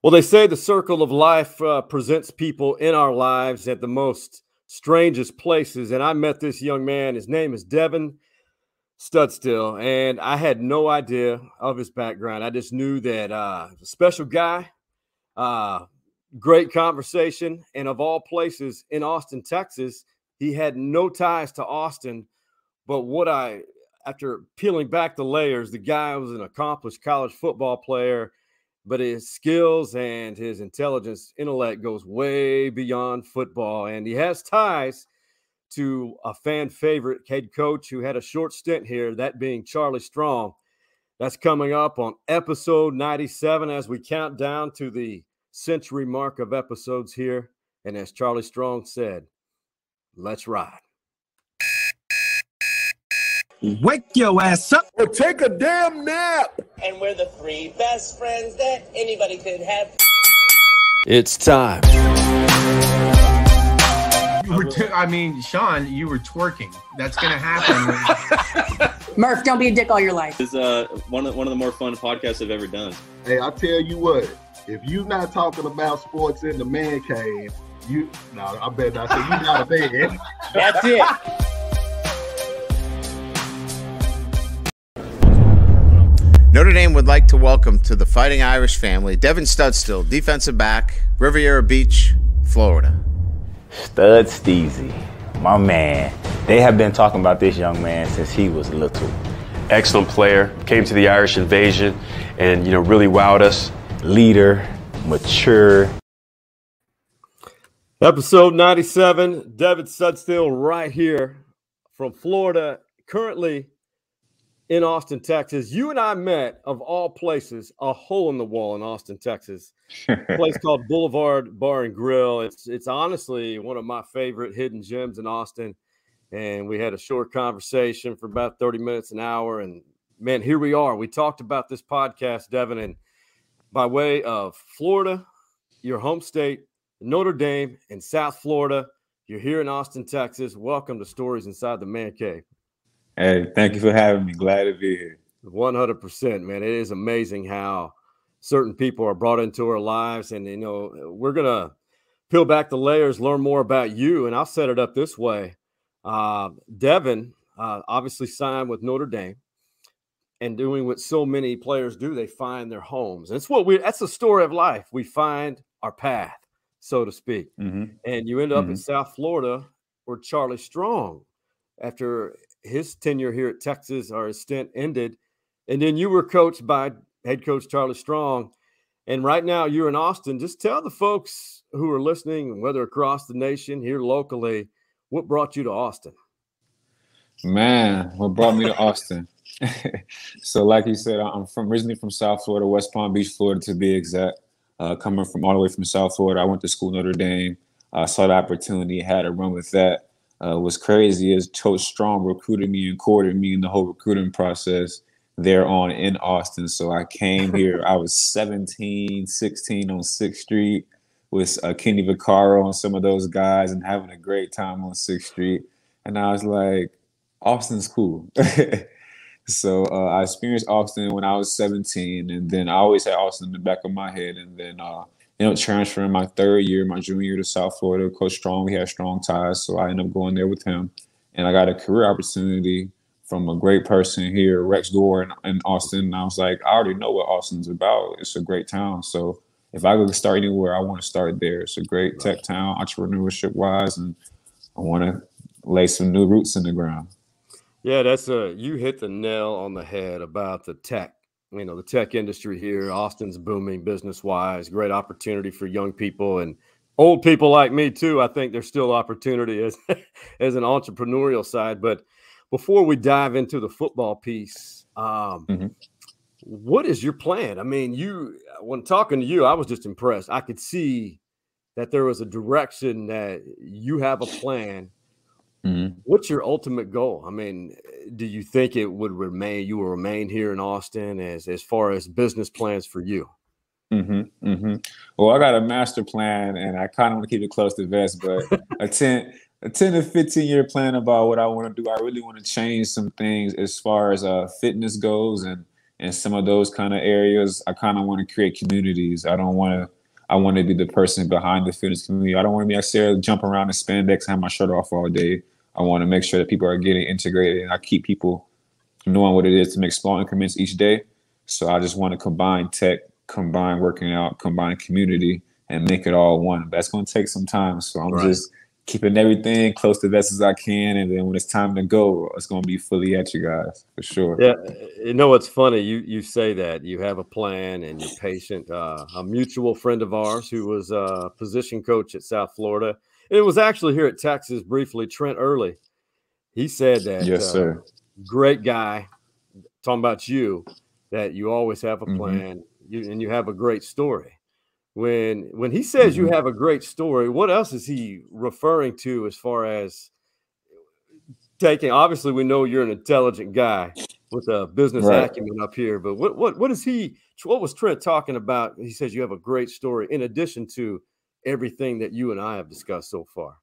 Well, they say the circle of life uh, presents people in our lives at the most strangest places. And I met this young man. His name is Devin Studstill, and I had no idea of his background. I just knew that uh, a special guy, uh, great conversation, and of all places in Austin, Texas, he had no ties to Austin. But what I, after peeling back the layers, the guy was an accomplished college football player but his skills and his intelligence, intellect goes way beyond football. And he has ties to a fan favorite head coach who had a short stint here, that being Charlie Strong. That's coming up on episode 97 as we count down to the century mark of episodes here. And as Charlie Strong said, let's ride. Wake your ass up or take a damn nap. And we're the three best friends that anybody could have. It's time. T- I mean, Sean, you were twerking. That's gonna happen. Murph, don't be a dick all your life. It's uh, one of one of the more fun podcasts I've ever done. Hey, I tell you what, if you're not talking about sports in the man cave, you no, I bet not say you not a man. That's it. Notre Dame would like to welcome to the Fighting Irish family Devin Studstill, defensive back, Riviera Beach, Florida. Stud Steezy, my man. They have been talking about this young man since he was little. Excellent player, came to the Irish invasion and you know really wowed us. Leader, mature. Episode 97, Devin Studstill right here from Florida, currently in Austin, Texas. You and I met, of all places, a hole in the wall in Austin, Texas. A place called Boulevard Bar and Grill. It's it's honestly one of my favorite hidden gems in Austin. And we had a short conversation for about 30 minutes, an hour. And man, here we are. We talked about this podcast, Devin, and by way of Florida, your home state, Notre Dame, and South Florida. You're here in Austin, Texas. Welcome to Stories Inside the Man Cave. Hey, thank you for having me. Glad to be here. 100%, man. It is amazing how certain people are brought into our lives. And, you know, we're going to peel back the layers, learn more about you. And I'll set it up this way. Uh, Devin uh, obviously signed with Notre Dame and doing what so many players do, they find their homes. And it's what we, that's the story of life. We find our path, so to speak. Mm-hmm. And you end up mm-hmm. in South Florida where Charlie Strong, after his tenure here at Texas or his stint ended. And then you were coached by head coach Charlie Strong. And right now you're in Austin. Just tell the folks who are listening, whether across the nation, here locally, what brought you to Austin? Man, what brought me to Austin? so, like you said, I'm from originally from South Florida, West Palm Beach, Florida, to be exact. Uh, coming from all the way from South Florida, I went to school Notre Dame. I uh, saw the opportunity, had a run with that uh, was crazy is Coach Strong recruited me and courted me in the whole recruiting process there on in Austin. So I came here, I was 17, 16 on 6th Street with uh, Kenny Vaccaro and some of those guys and having a great time on 6th Street. And I was like, Austin's cool. so uh, I experienced Austin when I was 17, and then I always had Austin in the back of my head. And then uh, ended up transferring my third year, my junior year to South Florida. Coach Strong, we had strong ties, so I ended up going there with him. And I got a career opportunity from a great person here, Rex Gore in, in Austin. And I was like, I already know what Austin's about. It's a great town. So if I could start anywhere, I want to start there. It's a great right. tech town, entrepreneurship wise, and I want to lay some new roots in the ground. Yeah, that's a you hit the nail on the head about the tech you know the tech industry here austin's booming business wise great opportunity for young people and old people like me too i think there's still opportunity as as an entrepreneurial side. But before we dive into the football piece um, mm-hmm. what is your plan? I mean you when talking to you i was just impressed. I could see that there was a direction that you have a plan Mm-hmm. What's your ultimate goal? I mean, do you think it would remain? You will remain here in Austin as as far as business plans for you. Mm-hmm, mm-hmm. Well, I got a master plan, and I kind of want to keep it close to vest, but a ten, a ten to fifteen year plan about what I want to do. I really want to change some things as far as uh, fitness goes, and in some of those kind of areas, I kind of want to create communities. I don't want to. I want to be the person behind the fitness community. I don't want to be necessarily jump around in spandex and have my shirt off all day. I want to make sure that people are getting integrated, and I keep people knowing what it is to make small increments each day. So I just want to combine tech, combine working out, combine community, and make it all one. But That's going to take some time. So I'm Right. just keeping everything close to best as I can, and then when it's time to go, it's going to be fully at you guys for sure. Yeah, you know what's funny? You you say that you have a plan and you're patient. Uh, a mutual friend of ours who was a position coach at South Florida. It was actually here at Texas briefly. Trent Early. He said that. Yes, uh, sir. Great guy. Talking about you, that you always have a Mhm. plan, you, and you have a great story. When when he says you Mhm. have a great story, what else is he referring to as far as taking obviously we know you're an intelligent guy with a business Right. acumen up here but what what what is he what was trent talking about he says you have a great story in addition to everything that you and i have discussed so far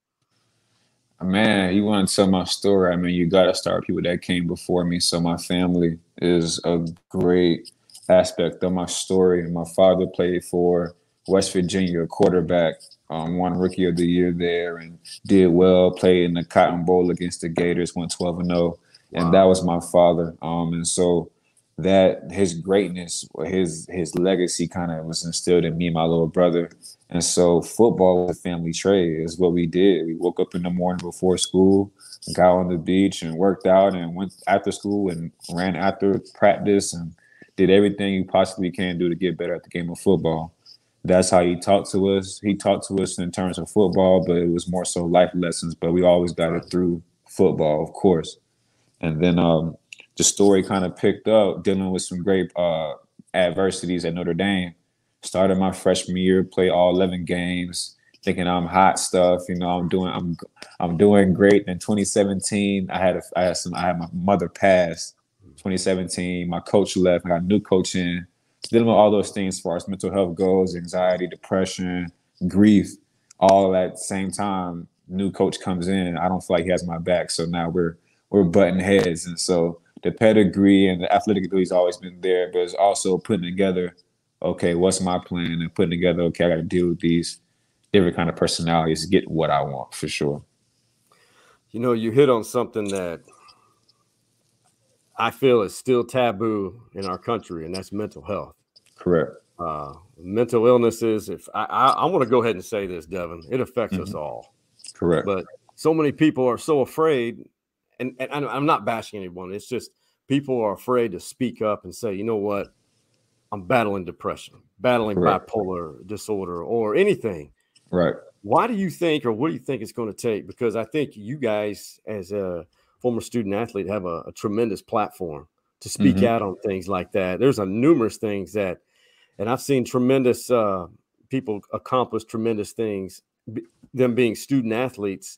Man, you want to tell my story? I mean, you got to start people that came before me. So my family is a great aspect of my story. My father played for West Virginia, quarterback, um, won Rookie of the Year there, and did well. Played in the Cotton Bowl against the Gators, went twelve and zero, and that was my father. Um, and so that his greatness, his his legacy, kind of was instilled in me and my little brother. And so football was a family trade. Is what we did. We woke up in the morning before school, got on the beach and worked out, and went after school and ran after practice and did everything you possibly can do to get better at the game of football. That's how he talked to us. He talked to us in terms of football, but it was more so life lessons. But we always got it through football, of course. And then um, the story kind of picked up dealing with some great uh, adversities at Notre Dame. Started my freshman year, played all 11 games, thinking I'm hot stuff. You know, I'm doing I'm I'm doing great. In 2017, I had a, I had some I had my mother pass. 2017, my coach left. I got new coach in. Dealing with all those things as far as mental health goes, anxiety, depression, grief, all at the same time. New coach comes in. I don't feel like he has my back. So now we're we're butting heads. And so the pedigree and the athletic ability's always been there, but it's also putting together, okay, what's my plan? And putting together, okay, I got to deal with these different kind of personalities to get what I want for sure. you know you hit on something that i feel is still taboo in our country and that's mental health Correct. uh, mental illnesses if i i, I want to go ahead and say this devin it affects us Mhm. all Correct. but so many people are so afraid and, and I'm- not bashing anyone it's just people are afraid to speak up and say you know what? I'm battling depression battling bipolar disorder or anything. Right. why do you think or what do you think it's going to take? Because i think you guys as a former student athlete have a, a tremendous platform to speak Mhm. out on things like that. There's a numerous things that and i've seen tremendous uh, people accomplish tremendous things them being student athletes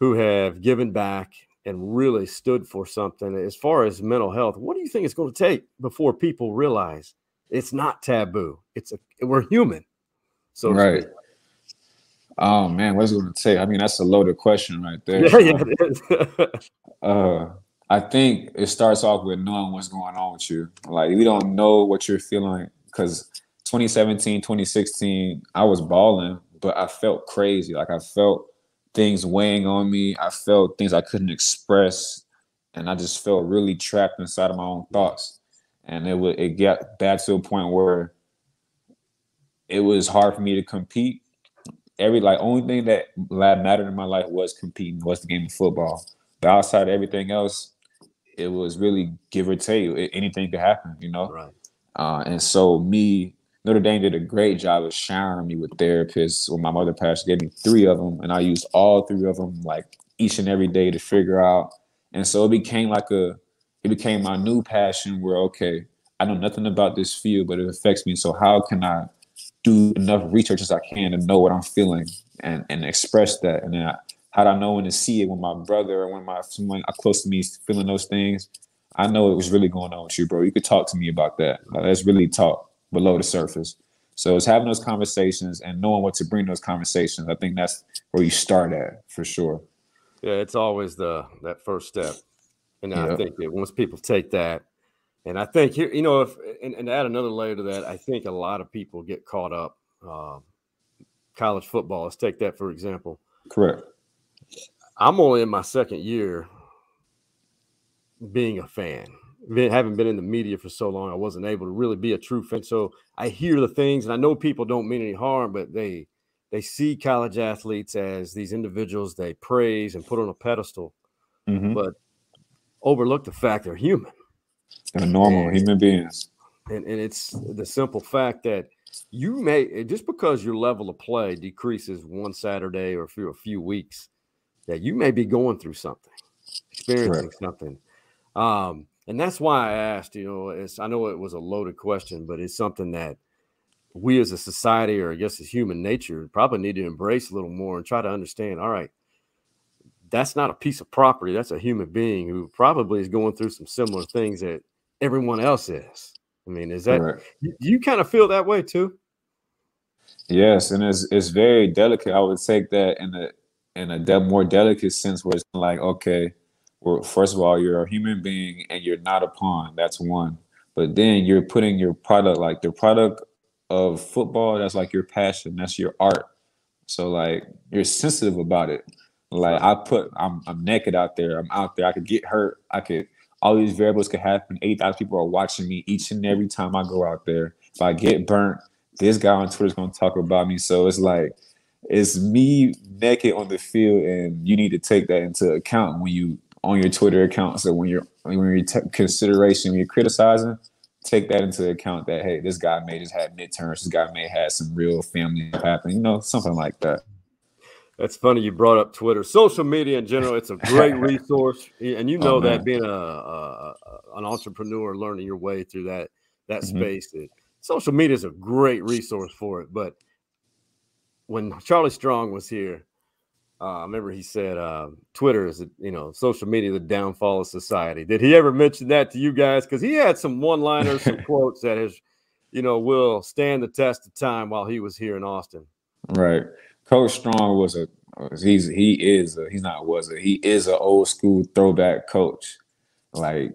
who have given back and really stood for something as far as mental health what do you think it's going to take before people realize it's not taboo it's a we're human so Right. Oh man, what's it going to take? I mean, that's a loaded question right there. yeah yeah it is. Uh, I think it starts off with knowing what's going on with you. Like we don't know what you're feeling because 2017, 2016, I was balling, but I felt crazy. Like I felt things weighing on me. I felt things I couldn't express, and I just felt really trapped inside of my own thoughts. And it would it got back to a point where it was hard for me to compete. Every like only thing that mattered in my life was competing, was the game of football. But outside of everything else, it was really give or take. Anything could happen, you know. right Uh, and so me, Notre Dame did a great job of showering me with therapists. When my mother passed, gave me three of them, and I used all three of them like each and every day to figure out. And so it became like a, it became my new passion. Where okay, I know nothing about this field, but it affects me. So how can I do enough research as I can to know what I'm feeling and and express that? And then I, how do I know when to see it when my brother or when my someone close to me is feeling those things? I know it was really going on with you, bro. You could talk to me about that. Like, let's really talk below the surface. So it's having those conversations and knowing what to bring those conversations. I think that's where you start at for sure. Yeah, it's always the that first step, and I think that once people take that, And I think here, you know, if and, and add another layer to that, I think a lot of people get caught up. Uh, college football. Let's take that for example. Correct. I'm only in my second year being a fan. Been, having been in the media for so long, I wasn't able to really be a true fan. So I hear the things, and I know people don't mean any harm, but they they see college athletes as these individuals they praise and put on a pedestal, Mhm. but overlook the fact they're human. They're normal human beings. And, and it's the simple fact that you may just because your level of play decreases one Saturday or for a few weeks, that you may be going through something, experiencing something. Um, and that's why I asked, you know, it's I know it was a loaded question, but it's something that we as a society, or I guess as human nature, probably need to embrace a little more and try to understand. All right, that's not a piece of property. That's a human being who probably is going through some similar things that everyone else is. I mean, is that Correct. you, you kind of feel that way too? Yes, and it's it's very delicate. I would take that in a in a de- more delicate sense, where it's like, okay, well, first of all, you're a human being and you're not a pawn. That's one. But then you're putting your product, like the product of football, that's like your passion, that's your art. So like you're sensitive about it. Like I put, I'm I'm naked out there. I'm out there. I could get hurt. I could. All these variables could happen. Eight thousand people are watching me each and every time I go out there. If I get burnt, this guy on Twitter is going to talk about me. So it's like it's me naked on the field, and you need to take that into account when you on your Twitter account. So when you're when you're t- consideration when you're criticizing, take that into account. That hey, this guy may just had midterms. This guy may have some real family happening. You know, something like that. That's funny you brought up Twitter. Social media in general, it's a great resource, and you know Oh, that being a, a, an entrepreneur, learning your way through that that Mhm. space. That social media is a great resource for it. But when Charlie Strong was here, uh, I remember he said uh, Twitter is, you know, social media, the downfall of society. Did he ever mention that to you guys? Because he had some one-liners, some quotes that has, you know, will stand the test of time while he was here in Austin. Right. Coach Strong was a he's he is a he's not was a he is a old school throwback coach. Like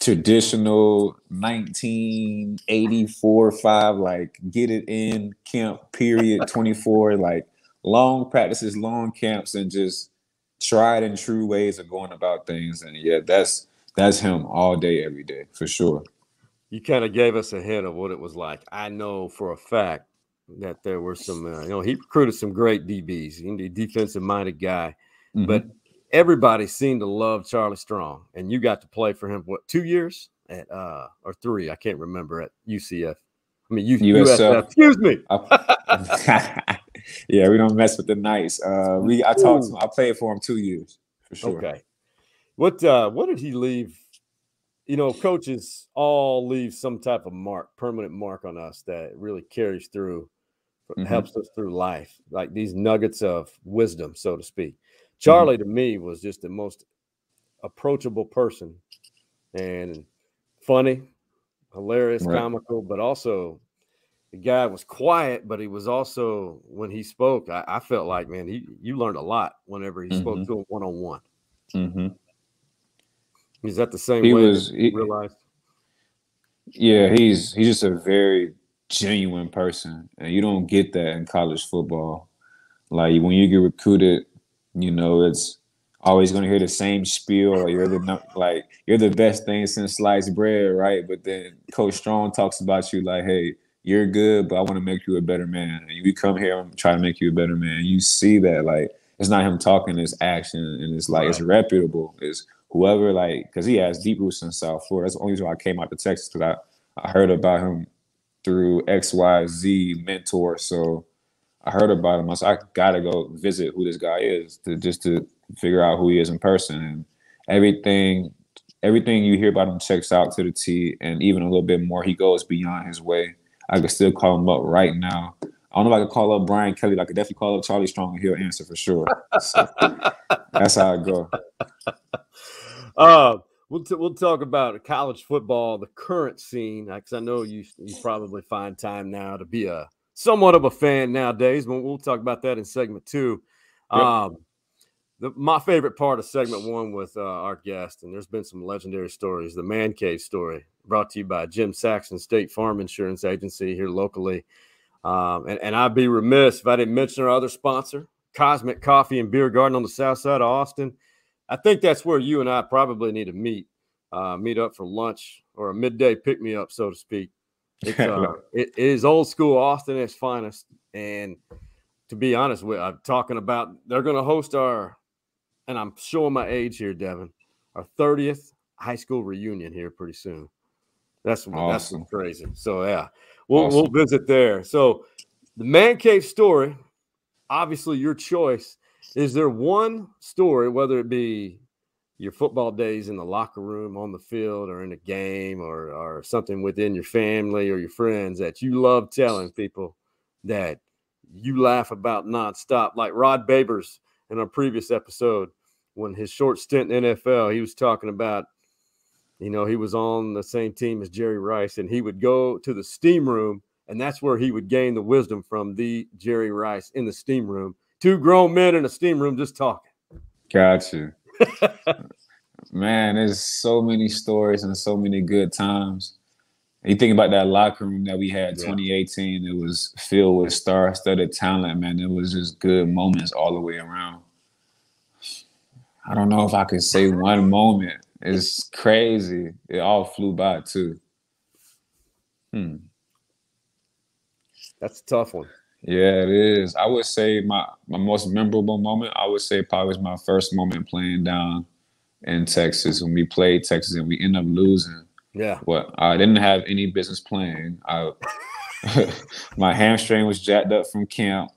traditional 1984 5 like get it in camp period 24 like long practices long camps and just tried and true ways of going about things and yeah that's that's him all day every day for sure you kind of gave us a hint of what it was like. I know for a fact that there were some, uh, you know, he recruited some great DBs, defensive minded guy, Mhm. but everybody seemed to love Charlie Strong. And you got to play for him, what, two years at, uh, or three? I can't remember at UCF. I mean, U- USF. USF. Excuse me. I- yeah, we don't mess with the Knights. Uh, we I talked to him. I played for him two years for sure. Okay. What, uh, what did he leave? You know, coaches all leave some type of mark, permanent mark on us that really carries through Mhm. helps us through life, like these nuggets of wisdom, so to speak. Charlie to me was just the most approachable person and funny, hilarious, Right. comical, but also the guy was quiet, but he was also when he spoke, I, I felt like man, he you learned a lot whenever he spoke Mhm. to him one on one. Is that the same He way was- you he- realized? Yeah, he's he's just a very genuine person, and you don't get that in college football. Like when you get recruited, you know it's always going to hear the same spiel. Like you're the like you're the best thing since sliced bread, right? But then Coach Strong talks about you like, hey, you're good, but I want to make you a better man. And you come here, I'm trying to make you a better man. You see that like it's not him talking, it's action, and it's like it's reputable. It's whoever like because he has deep roots in South Florida. That's the only reason why I came out to Texas because I, I heard about him through XYZ mentor. So I heard about him. I said, I gotta go visit who this guy is to just to figure out who he is in person. And everything everything you hear about him checks out to the T and even a little bit more. He goes beyond his way. I could still call him up right now. I don't know if I could call up Brian Kelly, but I could definitely call up Charlie Strong and he'll answer for sure. So, that's how I go. Uh, we'll t- we'll talk about college football, the current scene, because I know you you probably find time now to be a somewhat of a fan nowadays. But we'll talk about that in segment two. Yep. Um, the, my favorite part of segment one with uh, our guest, and there's been some legendary stories. The man cave story, brought to you by Jim Saxton State Farm Insurance Agency here locally. Um, and, and I'd be remiss if I didn't mention our other sponsor, Cosmic Coffee and Beer Garden on the south side of Austin. I think that's where you and I probably need to meet, uh, meet up for lunch or a midday pick me up, so to speak. It's, uh, it, is old school Austin at its finest. And to be honest with, I'm talking about they're going to host our, and I'm showing my age here, Devin, our 30th high school reunion here pretty soon. That's awesome. that's crazy. So yeah, we'll awesome. we'll visit there. So the man cave story, obviously your choice. Is there one story, whether it be your football days in the locker room, on the field, or in a game, or or something within your family or your friends that you love telling people that you laugh about nonstop, like Rod Babers in our previous episode when his short stint in NFL, he was talking about, you know, he was on the same team as Jerry Rice, and he would go to the steam room, and that's where he would gain the wisdom from the Jerry Rice in the steam room. Two grown men in a steam room just talking. Gotcha. Man, there's so many stories and so many good times. You think about that locker room that we had 2018, it was filled with star-studded talent, man. It was just good moments all the way around. I don't know if I could say one moment. It's crazy. It all flew by too. Hmm. That's a tough one. Yeah, it is. I would say my my most memorable moment. I would say probably was my first moment playing down in Texas when we played Texas and we ended up losing. Yeah. What I didn't have any business playing. I my hamstring was jacked up from camp.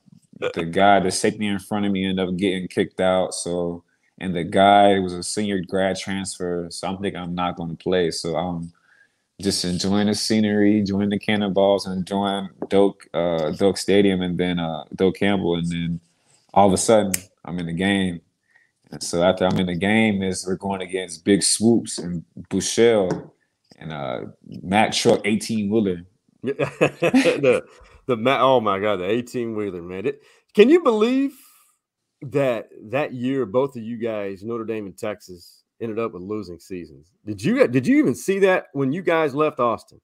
The guy, the safety in front of me, ended up getting kicked out. So and the guy was a senior grad transfer. So I'm thinking I'm not going to play. So I'm just enjoying the scenery, enjoying the cannonballs, and enjoying Doak uh, Doak Stadium, and then uh, Doak Campbell, and then all of a sudden I'm in the game. And so after I'm in the game, is we're going against Big Swoops and Buechele and uh, Mack Truck 18 wheeler. the the oh my god, the 18 wheeler, man. It, can you believe that that year both of you guys, Notre Dame and Texas, ended up with losing seasons? Did you did you even see that when you guys left Austin?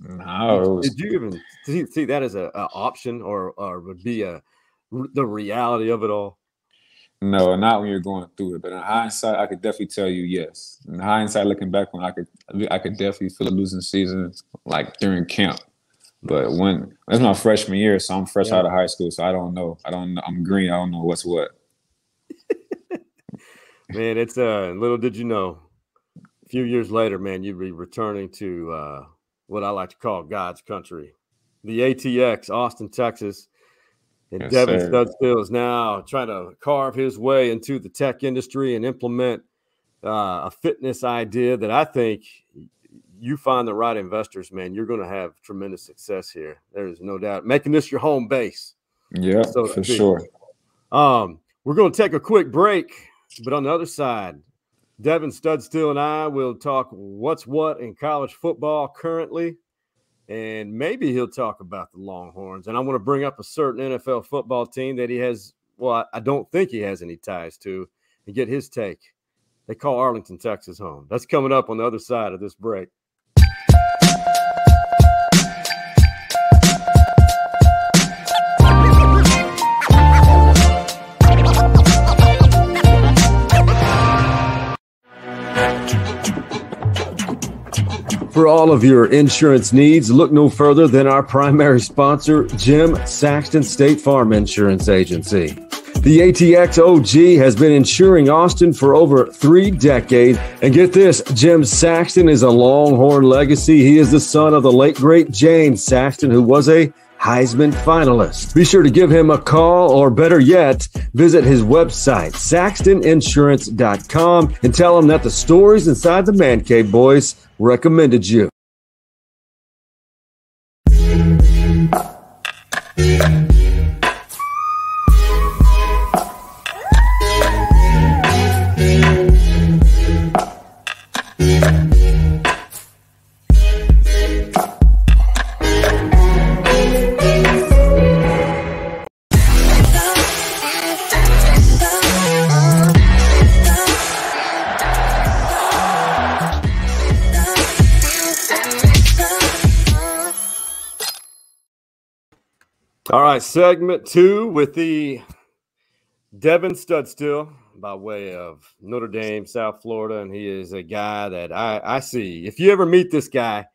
No. Did, you even see, see that as a, a option or or would be a the reality of it all? No, not when you're going through it. But in hindsight, I could definitely tell you yes. In hindsight, looking back when I could, I could definitely feel a losing season like during camp. But when that's my freshman year, so I'm fresh yeah. out of high school, so I don't know. I don't. Know. I'm green. I don't know what's what. man, it's uh. Little did you know, a few years later, man, you'd be returning to uh, what I like to call God's country, the ATX, Austin, Texas and yes, Devin Studstill is now trying to carve his way into the tech industry and implement uh, a fitness idea that I think you find the right investors, man, you're going to have tremendous success here. There's no doubt. Making this your home base. Yeah, so for sure. Um, we're going to take a quick break, but on the other side, Devin Studstill and I will talk what's what in college football currently and maybe he'll talk about the Longhorns. And I want to bring up a certain NFL football team that he has, well, I don't think he has any ties to, and get his take. They call Arlington, Texas home. That's coming up on the other side of this break. For all of your insurance needs, look no further than our primary sponsor, Jim Saxton State Farm Insurance Agency. The ATX OG has been insuring Austin for over three decades. And get this, Jim Saxton is a Longhorn legacy. He is the son of the late, great James Saxton, who was a Heisman finalist. Be sure to give him a call, or better yet, visit his website, saxtoninsurance.com, and tell him that the stories inside the Man Cave Boys recommended you. Right, segment two with the Devin Studstill by way of Notre Dame, South Florida, and he is a guy that I, I see. If you ever meet this guy,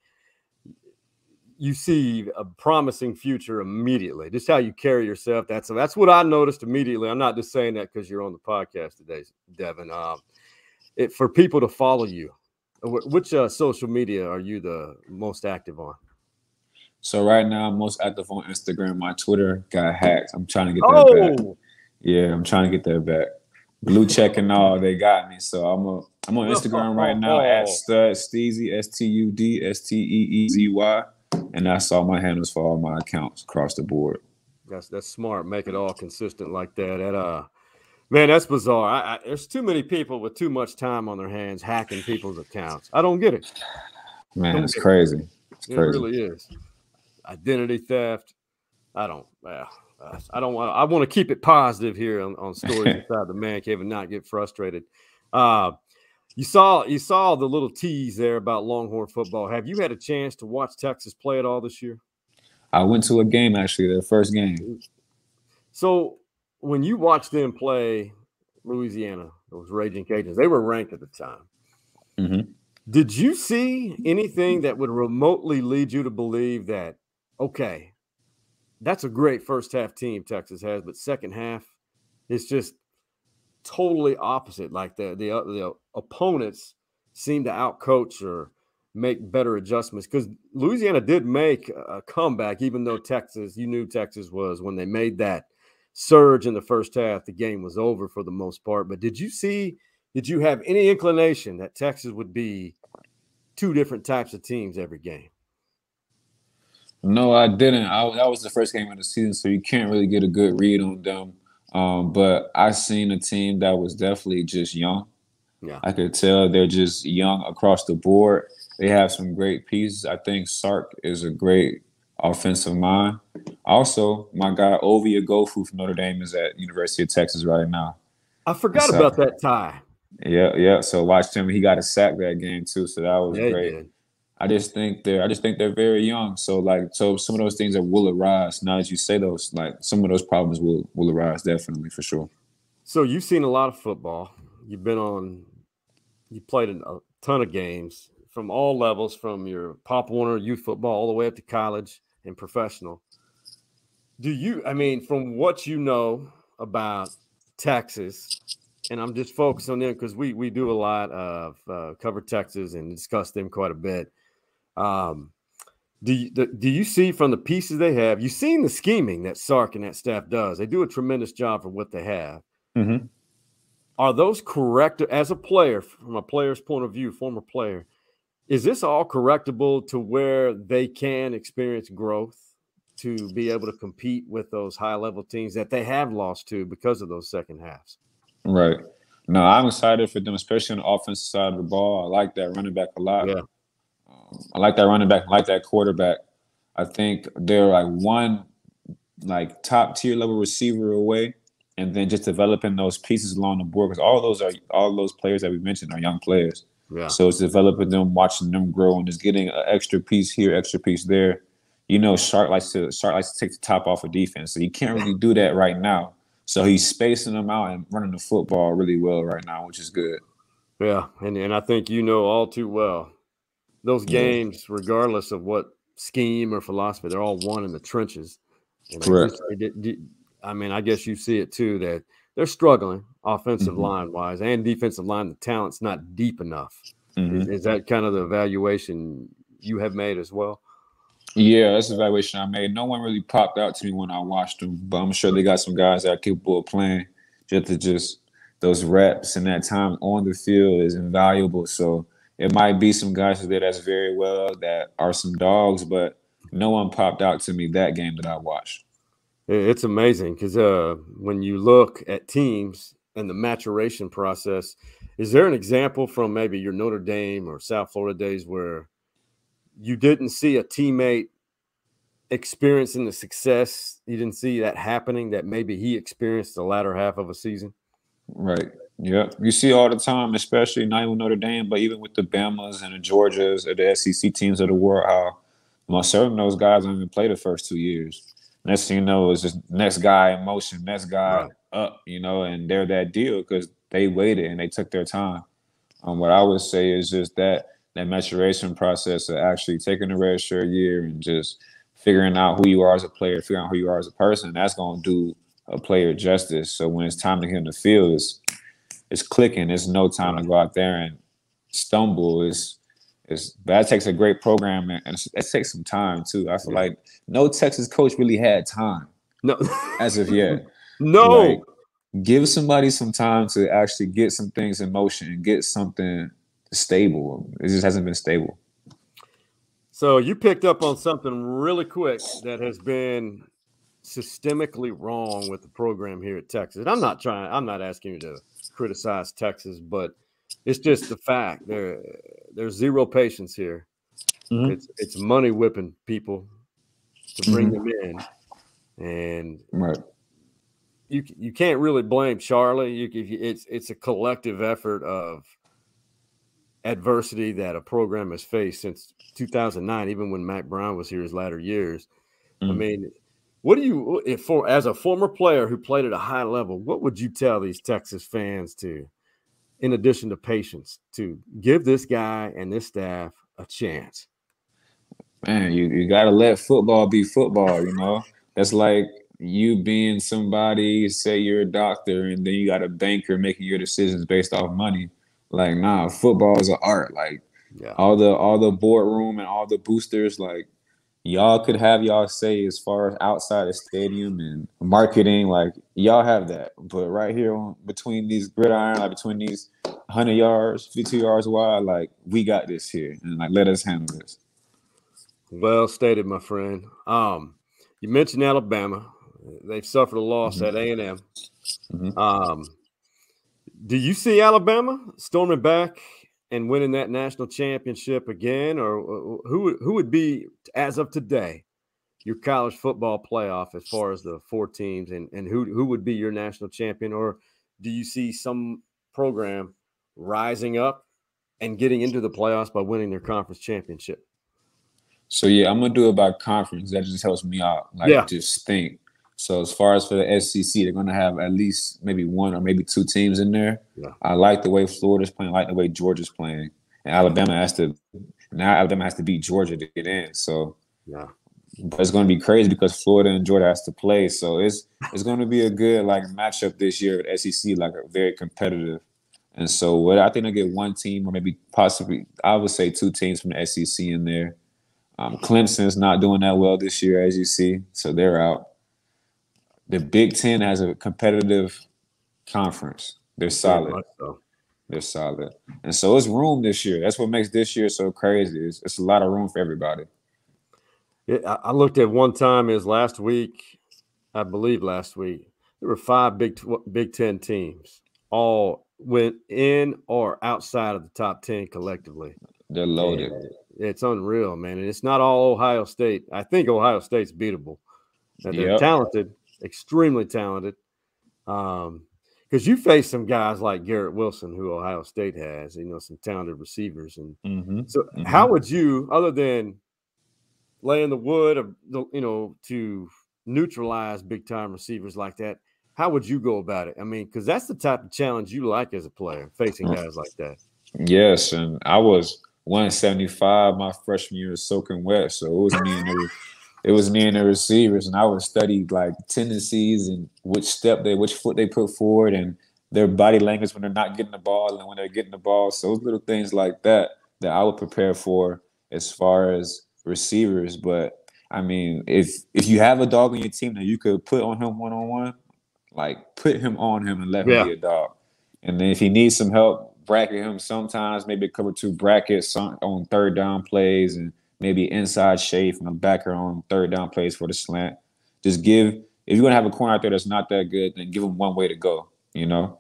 you see a promising future immediately. Just how you carry yourself. That's that's what I noticed immediately. I'm not just saying that because you're on the podcast today, Devin. Um, it for people to follow you. Which uh, social media are you the most active on? So right now, I'm most active on Instagram. My Twitter got hacked. I'm trying to get that oh. back. Yeah, I'm trying to get that back. Blue check and all, they got me. So I'm a I'm on Instagram right now at Stud Steezy S T U D S T E E Z Y, and that's all my handles for all my accounts across the board. That's that's smart. Make it all consistent like that. That uh, man, that's bizarre. I, I, there's too many people with too much time on their hands hacking people's accounts. I don't get it. Man, don't it's crazy. It. It's it crazy. really is. Identity theft. I don't. Uh, I don't want. I want to keep it positive here on, on stories inside the man cave and not get frustrated. Uh, you saw you saw the little tease there about Longhorn football. Have you had a chance to watch Texas play at all this year? I went to a game actually, their first game. So when you watched them play Louisiana, those Raging Cajuns, they were ranked at the time. Mm-hmm. Did you see anything that would remotely lead you to believe that okay, that's a great first half team Texas has, but second half, it's just totally opposite. Like the the uh, the opponents seem to outcoach or make better adjustments because Louisiana did make a comeback, even though Texas, you knew Texas was when they made that surge in the first half. The game was over for the most part. But did you see? Did you have any inclination that Texas would be two different types of teams every game? No, I didn't. I, that was the first game of the season, so you can't really get a good read on them. Um, but I seen a team that was definitely just young. Yeah, I could tell they're just young across the board. They have some great pieces. I think Sark is a great offensive mind. Also, my guy Ovie Oghoufo from Notre Dame is at University of Texas right now. I forgot so, about that tie. Yeah, yeah. So watched him. He got a sack that game too. So that was yeah, great. I just think they're I just think they're very young. So like so some of those things that will arise. Now as you say those, like some of those problems will will arise definitely for sure. So you've seen a lot of football. You've been on you played a ton of games from all levels, from your Pop Warner youth football all the way up to college and professional. Do you I mean from what you know about Texas, and I'm just focused on them because we we do a lot of uh, cover Texas and discuss them quite a bit. Um, do you, do you see from the pieces they have? You've seen the scheming that Sark and that staff does. They do a tremendous job for what they have. Mm-hmm. Are those correct as a player, from a player's point of view, former player? Is this all correctable to where they can experience growth to be able to compete with those high level teams that they have lost to because of those second halves? Right. No, I'm excited for them, especially on the offensive side of the ball. I like that running back a lot. Yeah. I like that running back. I like that quarterback. I think they're like one like top tier level receiver away, and then just developing those pieces along the board because all those are all those players that we mentioned are young players. Yeah. So it's developing them, watching them grow, and just getting an extra piece here, extra piece there. You know, Sark likes to Sark likes to take the top off of defense, so you can't really do that right now. So he's spacing them out and running the football really well right now, which is good. Yeah, and and I think you know all too well those games, regardless of what scheme or philosophy, they're all won in the trenches. And Correct. I, I, mean, I guess you see it too that they're struggling offensive mm-hmm. line wise and defensive line. The talent's not deep enough. Mm-hmm. Is, is, that kind of the evaluation you have made as well? Yeah, that's the evaluation I made. No one really popped out to me when I watched them, but I'm sure they got some guys that are capable of playing. Just to just those reps and that time on the field is invaluable. So it might be some guys there that's very well that are some dogs, but no one popped out to me that game that I watched. It's amazing because uh, when you look at teams and the maturation process, is there an example from maybe your Notre Dame or South Florida days where you didn't see a teammate experiencing the success? You didn't see that happening that maybe he experienced the latter half of a season? Right. Yeah, you see all the time, especially not even Notre Dame, but even with the Bamas and the Georgias or the SEC teams of the world, how most certain those guys don't even play the first two years. Next thing you know, it's just next guy in motion, next guy Right. up, you know, and they're that deal because they waited and they took their time. Um, what I would say is just that that maturation process of actually taking the red shirt year and just figuring out who you are as a player, figuring out who you are as a person. That's gonna do a player justice. So when it's time to get in the field, it's it's clicking. It's no time to go out there and stumble. It's it's that takes a great program and and it takes some time too. I feel like no Texas coach really had time No, as of yet. no. Like, give somebody some time to actually get some things in motion and get something stable. It just hasn't been stable. So you picked up on something really quick that has been systemically wrong with the program here at Texas. And I'm not trying, I'm not asking you to criticize Texas, but it's just the fact there there's zero patience here. Mhm. It's it's money whipping people to bring them in. And Right. you you can't really blame Charlie. You, you it's it's a collective effort of adversity that a program has faced since 2009, even when Mack Brown was here his latter years. I Mhm. mean, what do you if for as a former player who played at a high level, what would you tell these Texas fans to, in addition to patience, to give this guy and this staff a chance? Man, you, you gotta let football be football, you know? That's like you being somebody, say you're a doctor, and then you got a banker making your decisions based off money. Like, nah, football is an art. Like Yeah. all the all the boardroom and all the boosters, like y'all could have y'all say as far as outside the stadium and marketing, like y'all have that. But right here on between these gridiron, like between these hundred yards, fifty yards wide, like we got this here. And like let us handle this. Well stated, my friend. Um, you mentioned Alabama. They've suffered a loss Mhm. at A and M. Mhm. Um, do you see Alabama storming back and winning that national championship again, or uh, who who would be as of today your college football playoff as far as the four teams, and and who who would be your national champion, or do you see some program rising up and getting into the playoffs by winning their conference championship? So yeah, I'm gonna do it by conference. That just helps me out. Like Yeah. just think. So as far as for the SEC, they're gonna have at least maybe one or maybe two teams in there. Yeah. I like the way Florida's playing, I like the way Georgia's playing. And Alabama has to now Alabama has to beat Georgia to get in. So Yeah. but it's gonna be crazy because Florida and Georgia has to play. So it's it's gonna be a good like matchup this year with SEC, like a very competitive. And so what I think I get one team or maybe possibly I would say two teams from the SEC in there. Um, Clemson's not doing that well this year, as you see, so they're out. The Big Ten has a competitive conference. They're solid. so. They're solid, and so it's room this year. That's what makes this year so crazy. It's, it's a lot of room for everybody. Yeah, I looked at one time is last week, I believe last week there were five Big Big Ten teams, all went in or outside of the top ten collectively. They're loaded. And It's unreal, man, and it's not all Ohio State. I think Ohio State's beatable. They're Yep. talented, extremely talented. Um, because you face some guys like Garrett Wilson, who Ohio State has, you know, some talented receivers, and hmm so, Mhm. how would you, other than laying the wood of the, you know, to neutralize big time receivers like that? How would you go about it? I mean, because that's the type of challenge you like as a player, facing Mm. guys like that. Yes, and I was 175 my freshman year soaking wet, so it was me and it was me and the receivers, and I would study like tendencies and which step they, which foot they put forward, and their body language when they're not getting the ball and when they're getting the ball. So those little things like that that I would prepare for as far as receivers. But I mean, if if you have a dog on your team that you could put on him one on one, like put him on him and let him Yeah. be a dog. And then if he needs some help, bracket him sometimes, maybe cover two brackets on third down plays and maybe inside shade from the backer on third down plays for the slant. Just give if you're gonna have a corner out there that's not that good, then give him one way to go. You know,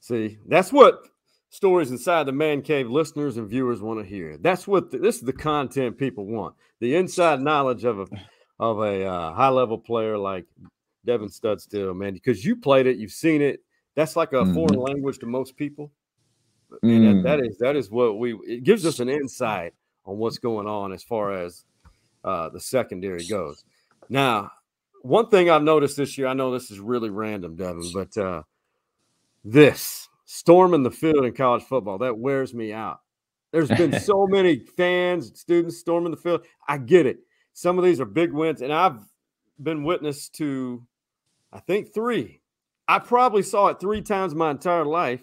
See, that's what stories inside the man cave listeners and viewers want to hear. That's what the, this is the content people want. The inside knowledge of a of a uh, high level player like Devin Studstill, man, because you played it, you've seen it. That's like a foreign language to most people. And that, that Mm. is that is what we it gives us an insight on what's going on as far as uh, the secondary goes. Now, one thing I've noticed this year, I know this is really random, Devin, but uh, this storming the field in college football that wears me out. There's been so many fans, students storming the field. I get it. Some of these are big wins, and I've been witness to, I think, three. I probably saw it three times my entire life.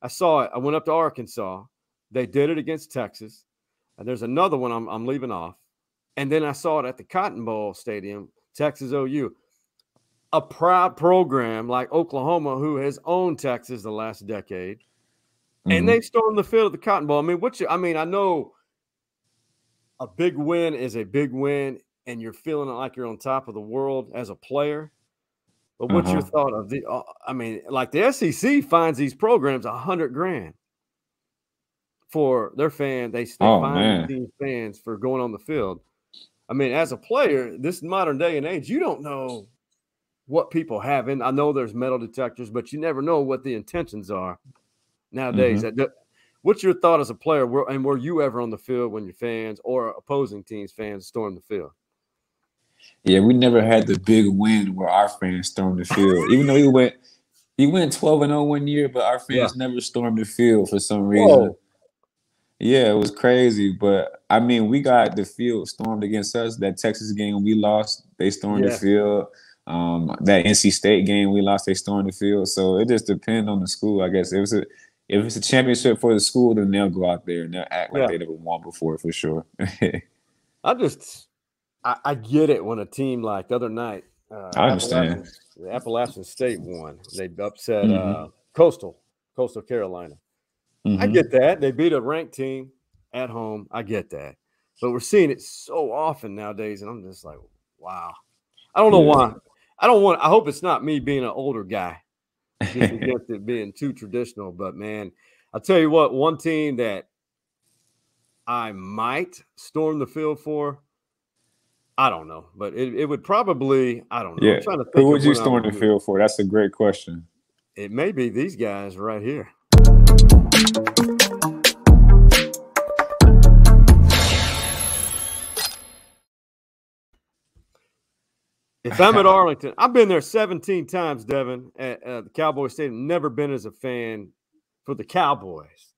I saw it. I went up to Arkansas. They did it against Texas. And there's another one I'm, I'm leaving off. And then I saw it at the Cotton Bowl Stadium, Texas OU. A proud program like Oklahoma, who has owned Texas the last decade, mm-hmm. and they stormed the field at the Cotton Bowl. I mean, what you? I mean, I know a big win is a big win, and you're feeling like you're on top of the world as a player. But what's uh-huh. your thought of the? Uh, I mean, like the SEC finds these programs a hundred grand for their fans. They, they oh, these fans for going on the field. I mean, as a player, this modern day and age, you don't know what people have in. I know there's metal detectors, but you never know what the intentions are nowadays. Mm-hmm. What's your thought as a player? And were you ever on the field when your fans or opposing teams' fans stormed the field? Yeah, we never had the big win where our fans stormed the field. Even though we went, he went 12 and 0 one year, but our fans yeah. never stormed the field for some reason. Whoa. Yeah, it was crazy. But I mean, we got the field stormed against us. That Texas game we lost, they stormed yeah. the field. Um, that NC State game we lost, they stormed the field. So it just depends on the school, I guess. If it's a if it's a championship for the school, then they'll go out there and they'll act like yeah. they never won before for sure. I just I, I, get it when a team like the other night, uh, I understand. Appalachian, the Appalachian State won. They upset mm-hmm. uh, Coastal, Coastal Carolina. Mm-hmm. I get that. They beat a ranked team at home. I get that. But we're seeing it so often nowadays, and I'm just like, wow. I don't know yeah. why. I don't want. I hope it's not me being an older guy, just against it being too traditional. But man, I'll tell you what. One team that I might storm the field for. I don't know, but it, it would probably. I don't know. Yeah. Who would you storm the field for? That's a great question. It may be these guys right here. If I'm at Arlington, I've been there 17 times, Devin, at, at the Cowboy Stadium. Never been as a fan for the Cowboys.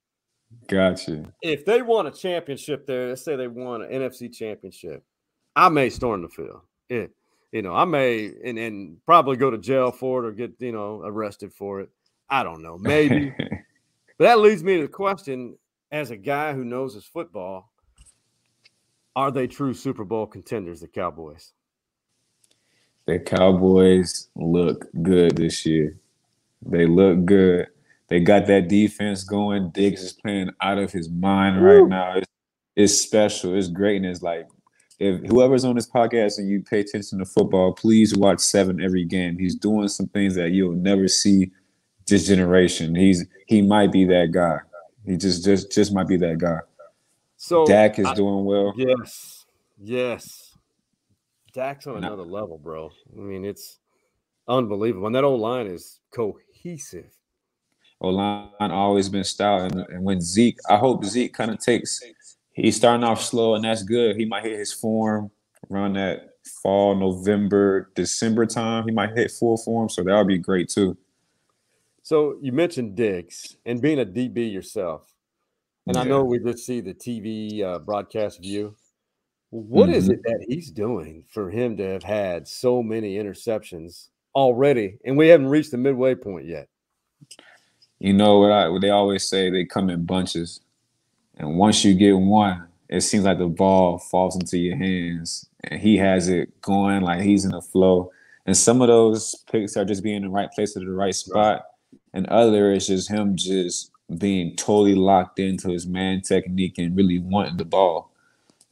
Gotcha. If they won a championship there, let's say they won an NFC championship, I may storm the field. Yeah, you know, I may and, and probably go to jail for it or get you know arrested for it. I don't know, maybe. but that leads me to the question: as a guy who knows his football, are they true Super Bowl contenders, the Cowboys? the Cowboys look good this year. They look good. They got that defense going. Diggs is playing out of his mind right now. It's, it's special. It's greatness. Like if whoever's on this podcast and you pay attention to football, please watch seven every game. He's doing some things that you'll never see this generation. He's he might be that guy. He just just just might be that guy. So Dak is I, doing well. Yes. Yes. Dak's on another no. level, bro. I mean, it's unbelievable. And that old line is cohesive. O line always been stout. And, and when Zeke, I hope Zeke kind of takes, he's starting off slow, and that's good. He might hit his form around that fall, November, December time. He might hit full form. So that would be great too. So you mentioned Diggs and being a DB yourself. And yeah. I know we did see the TV uh, broadcast view. What mm-hmm. is it that he's doing for him to have had so many interceptions already, and we haven't reached the midway point yet? You know what, I, what they always say? They come in bunches, and once you get one, it seems like the ball falls into your hands, and he has it going like he's in the flow. And some of those picks are just being in the right place at the right spot, and other is just him just being totally locked into his man technique and really wanting the ball.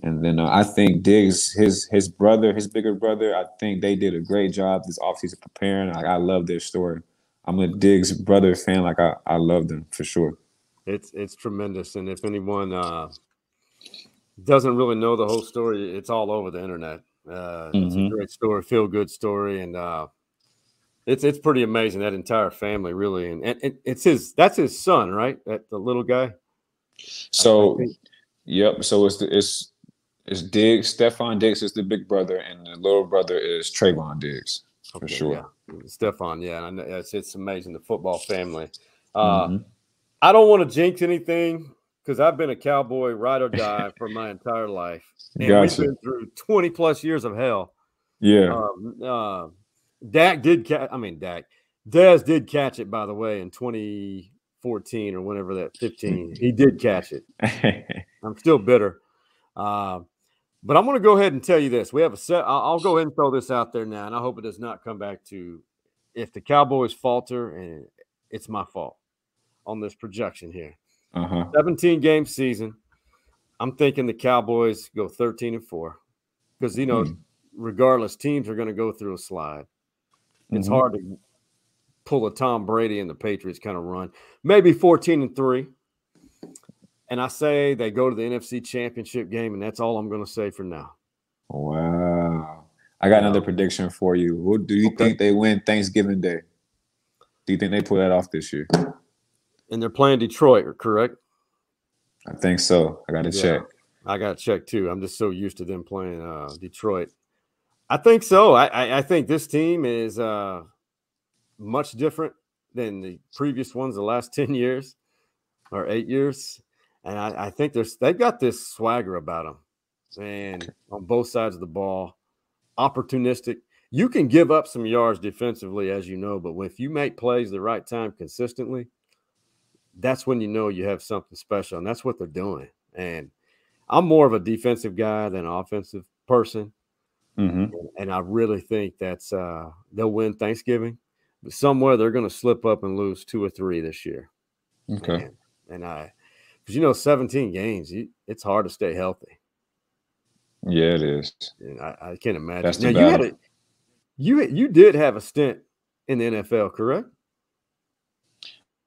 And then uh, I think Diggs, his his brother, his bigger brother, I think they did a great job this offseason preparing. Like I love their story. I'm a Diggs brother fan. Like I, I love them for sure. It's it's tremendous. And if anyone uh, doesn't really know the whole story, it's all over the internet. Uh, mm-hmm. It's a mm-hmm. great story, feel good story, and uh, it's it's pretty amazing that entire family really. And, and, it's his that's his son, right? That the little guy. So, yep. So it's the, it's It's Diggs. Stefon Diggs is the big brother, and the little brother is Trevon Diggs for Okay, sure. Yeah. Stefon, yeah, I know, it's, it's amazing the football family. Uh, Mhm. I don't want to jinx anything because I've been a cowboy ride or die for my entire life, and Gotcha. we've been through twenty plus years of hell. Yeah. Um, uh, Dak did catch. I mean, Dak. Dez did catch it, by the way, in 2014 or whenever that 15. He did catch it. I'm still bitter. Uh, but I'm going to go ahead and tell you this. We have a set. I'll, I'll go ahead and throw this out there now, and I hope it does not come back to if the Cowboys falter, and it's my fault on this projection here. uh huh. 17 game season. I'm thinking the Cowboys go 13 and four because you know, Hmm. regardless, teams are going to go through a slide. It's Mhm. hard to pull a Tom Brady and the Patriots kind of run. Maybe 14 and three. And I say they go to the NFC Championship game, and that's all I'm going to say for now. Wow. I got another prediction for you. What do you Okay. think they win Thanksgiving Day? Do you think they pull that off this year? And they're playing Detroit, correct? I think so. I got to Yeah. check. I got to check too. I'm just so used to them playing uh, Detroit. I think so. I, I, I think this team is uh, much different than the previous ones the last 10 years or eight years. And I, I think there's they've got this swagger about them. And on both sides of the ball, opportunistic. You can give up some yards defensively, as you know, but if you make plays the right time consistently, that's when you know you have something special. And that's what they're doing. And I'm more of a defensive guy than an offensive person. Hmm And I really think that's uh they'll win Thanksgiving, but somewhere they're gonna slip up and lose two or three this year. Okay. And, and I because you know, 17 games, you, it's hard to stay healthy. Yeah, it is. And I, I can't imagine. That's now you had a you you did have a stint in the NFL, correct?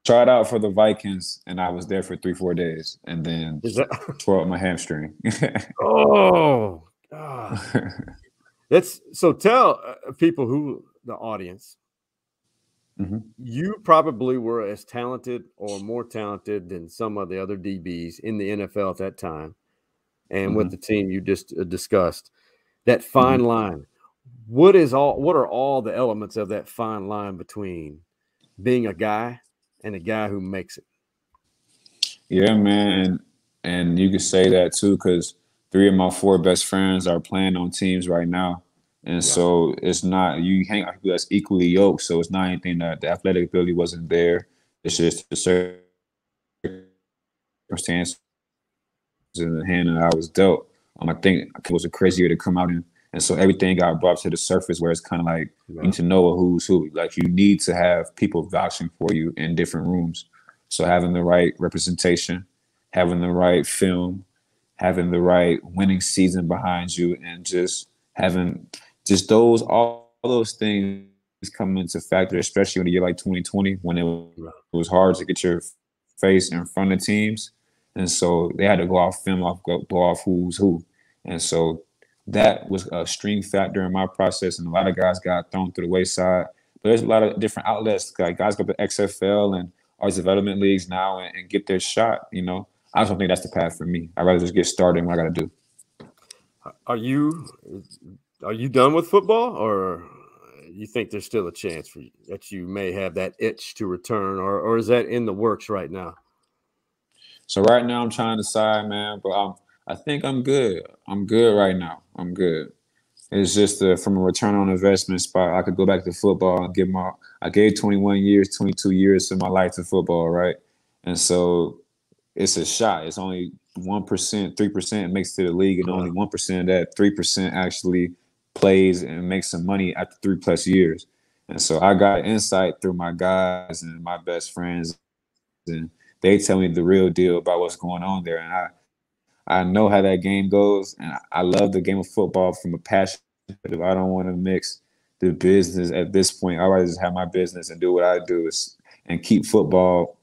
Tried out for the Vikings, and I was there for three, four days, and then that tore up my hamstring. oh God. That's so tell uh, people who the audience. Mhm. You probably were as talented or more talented than some of the other DBs in the NFL at that time, and with Mhm. the team you just uh, discussed. That fine line. What is all? What are all the elements of that fine line between being a guy and a guy who makes it? Yeah, man, and and you could say that too because three of my four best friends are playing on teams right now, and so it's not you hang out with people that's equally yoked. So it's not anything that the athletic ability wasn't there. It's just the circumstance in the hand that I was dealt. Um, I think it was a crazy year to come out in, and so everything got brought to the surface where it's kind of like you need to know who's who. Like you need to have people vouching for you in different rooms. So having the right representation, having the right film, having the right winning season behind you, and just having just those all, all those things come into factor, especially in a year like 2020 when it was hard to get your face in front of teams. And so they had to go off film, off go, go off who's who. And so that was a string factor in my process. And a lot of guys got thrown to the wayside. But there's a lot of different outlets. Like guys go to XFL and these development leagues now and, and get their shot. You know, I just don't think that's the path for me. I'd rather just get started in what I got to do. Are you are you done with football, or you think there's still a chance for you that you may have that itch to return, or or is that in the works right now? So right now I'm trying to decide, man, but I'm, I think I'm good. I'm good right now. I'm good. It's just uh, from a return on investment spot. I could go back to football and give my. I gave 21 years, 22 years of my life to football, right? And so it's a shot. It's only one percent, three percent makes it to the league, and only one percent of that three percent actually plays and makes some money after three plus years. And so I got insight through my guys and my best friends, and they tell me the real deal about what's going on there. And I I know how that game goes, and I- I love the game of football from a passion. perspective. I don't want to mix the business at this point. I'd rather just have my business and do what I do is, and keep football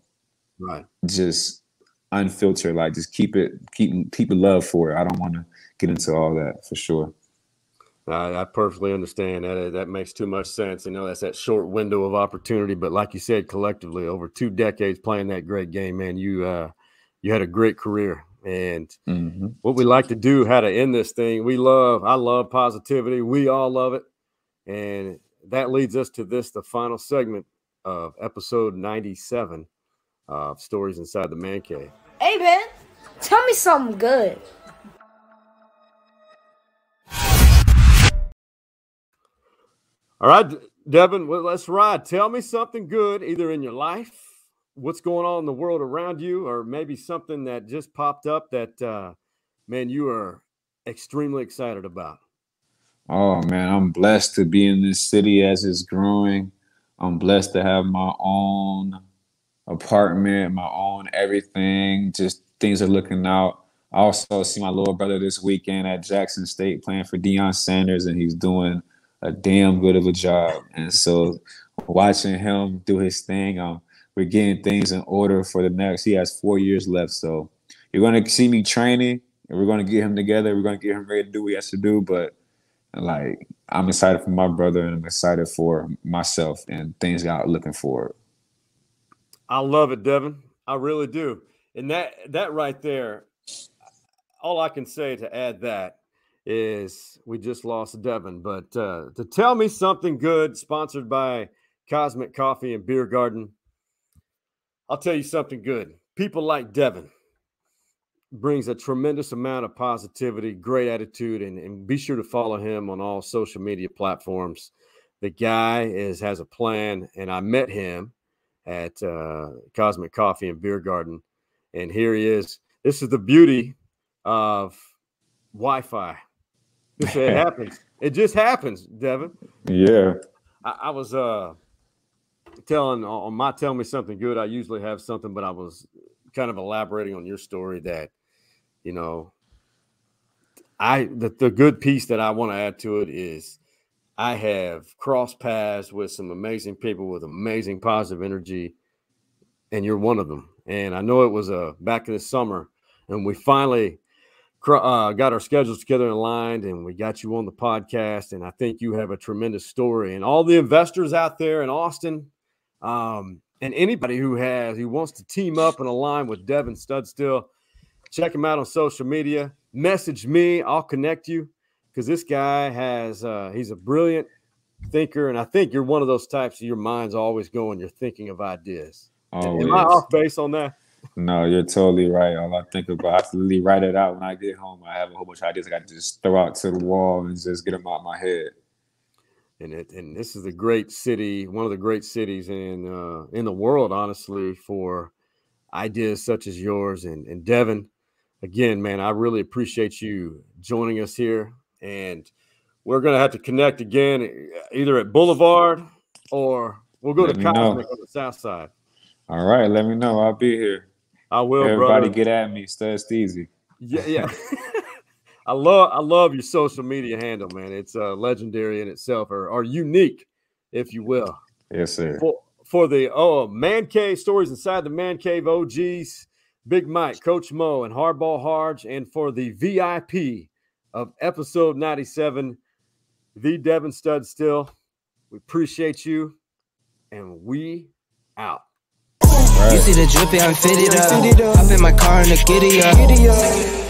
Right. just unfiltered. Like just keep it, keep keep a love for it. I don't want to get into all that for sure. I, I perfectly understand that. That makes too much sense. You know, that's that short window of opportunity. But like you said, collectively, over two decades playing that great game, man, you uh, you had a great career, And Mhm. what we like to do, how to end this thing. We love, I love positivity. We all love it. And that leads us to this, the final segment of episode 97 of Stories Inside the Man Cave. Hey, man, tell me something good. All right, Devin, well, let's ride. Tell me something good, either in your life, what's going on in the world around you, or maybe something that just popped up that, uh, man, you are extremely excited about. Oh man, I'm blessed to be in this city as it's growing. I'm blessed to have my own apartment, my own everything. Just things are looking out. I also see my little brother this weekend at Jackson State playing for Deion Sanders, and he's doing a damn good of a job. And so watching him do his thing, um, we're getting things in order for the next. He has four years left, so you're gonna see me training, and we're gonna get him together. We're gonna get him ready to do what he has to do. But like, I'm excited for my brother, and I'm excited for myself, and things got looking forward. I love it, Devin. I really do. And that that right there, all I can say to add that is we just lost Devin. But uh, to tell me something good, sponsored by Cosmic Coffee and Beer Garden, I'll tell you something good. People like Devin brings a tremendous amount of positivity, great attitude, and, and be sure to follow him on all social media platforms. The guy is has a plan, and I met him at uh, Cosmic Coffee and Beer Garden, and here he is. This is the beauty of Wi-Fi. It happens. It just happens, Devin. Yeah. I, I was uh telling on my tell me something good. I usually have something, but I was kind of elaborating on your story that you know I the, the good piece that I want to add to it is I have crossed paths with some amazing people with amazing positive energy, and you're one of them. And I know it was uh, back in the summer, and we finally uh, got our schedules together and aligned, and we got you on the podcast. And I think you have a tremendous story. And all the investors out there in Austin, um, and anybody who has who wants to team up and align with Devin Studstill, check him out on social media. Message me, I'll connect you because this guy has uh, he's a brilliant thinker, and I think you're one of those types. Your mind's always going. You're thinking of ideas. Always. Am I off base on that? No, you're totally right. All I think about, I literally write it out when I get home. I have a whole bunch of ideas I got to just throw out to the wall and just get them out my head. and it and this is a great city, one of the great cities in uh, in the world, honestly, for ideas such as yours and and Devin. Again, man, I really appreciate you joining us here, and we're gonna have to connect again, e- either at Boulevard or we'll go Let to me know. Cosmic on the South Side. All right, let me know. I'll be here. I will, Everybody brother. get at me. Stay easy. Yeah, yeah. I love I love your social media handle, man. It's uh, legendary in itself, or, or unique, if you will. Yes, sir. For for the oh man cave stories inside the man cave OGs, Big Mike, Coach Mo, and Hardball Harge, and for the VIP of episode 97, the Devin Studstill. We appreciate you, and we out. You see the drippy, I'm fitted up. In my car and the giddy up.